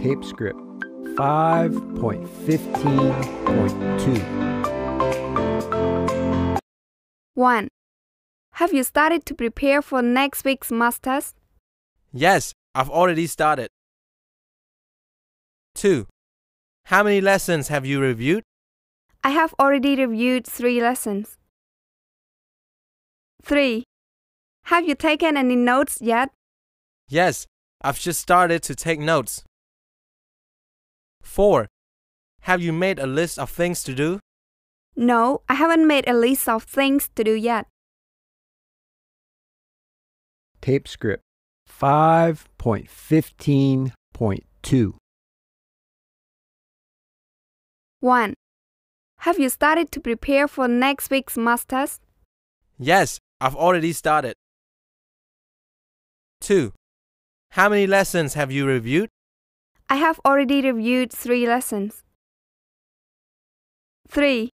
Tape script 5.15.2. 1. Have you started to prepare for next week's masters? Yes, I've already started. 2. How many lessons have you reviewed? I have already reviewed three lessons. 3. Have you taken any notes yet? Yes, I've just started to take notes. 4. Have you made a list of things to do? No, I haven't made a list of things to do yet. Tape script 5.15.2. 1. Have you started to prepare for next week's masters? Yes, I've already started. 2. How many lessons have you reviewed? I have already reviewed three lessons. 3.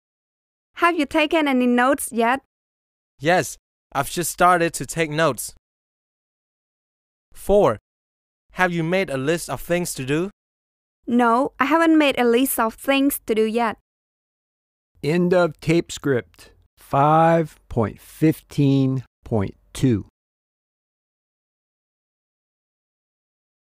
Have you taken any notes yet? Yes, I've just started to take notes. 4. Have you made a list of things to do? No, I haven't made a list of things to do yet. End of tape script 5.15.2.